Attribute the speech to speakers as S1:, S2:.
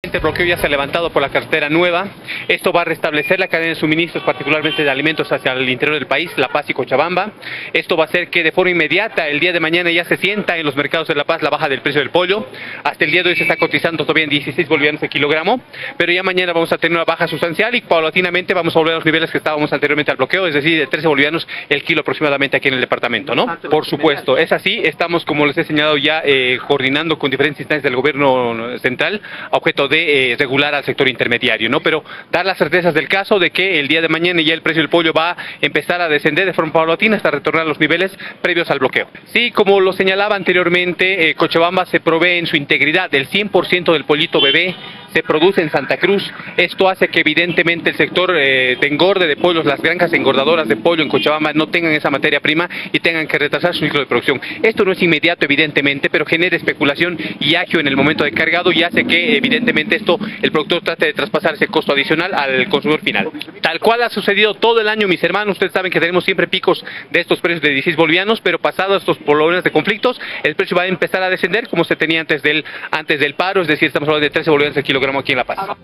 S1: El bloqueo ya se ha levantado por la carretera nueva. Esto va a restablecer la cadena de suministros, particularmente de alimentos hacia el interior del país, La Paz y Cochabamba. Esto va a hacer que de forma inmediata el día de mañana ya se sienta en los mercados de La Paz la baja del precio del pollo. Hasta el día de hoy se está cotizando todavía en 16 bolivianos el kilogramo, pero ya mañana vamos a tener una baja sustancial y paulatinamente vamos a volver a los niveles que estábamos anteriormente al bloqueo, es decir, de 13 bolivianos el kilo aproximadamente aquí en el departamento, ¿no? Por supuesto, es así. Estamos, como les he señalado ya, eh, coordinando con diferentes instancias del gobierno central a objeto de eh, regular al sector intermediario, ¿no? Pero dar las certezas del caso de que el día de mañana ya el precio del pollo va a empezar a descender de forma paulatina hasta retornar a los niveles previos al bloqueo. Sí, como lo señalaba anteriormente, eh, Cochabamba se provee en su integridad del 100% del pollito bebé produce en Santa Cruz. Esto hace que evidentemente el sector eh, de engorde de pollos, las granjas engordadoras de pollo en Cochabamba no tengan esa materia prima y tengan que retrasar su ciclo de producción. Esto no es inmediato evidentemente, pero genera especulación y agio en el momento de cargado y hace que evidentemente esto el productor trate de traspasar ese costo adicional al consumidor final. Tal cual ha sucedido todo el año, mis hermanos, ustedes saben que tenemos siempre picos de estos precios de 16 bolivianos, pero pasados estos problemas de conflictos, el precio va a empezar a descender como se tenía antes del, antes del paro, es decir, estamos hablando de 13 bolivianos el kilogramo aquí en La Paz.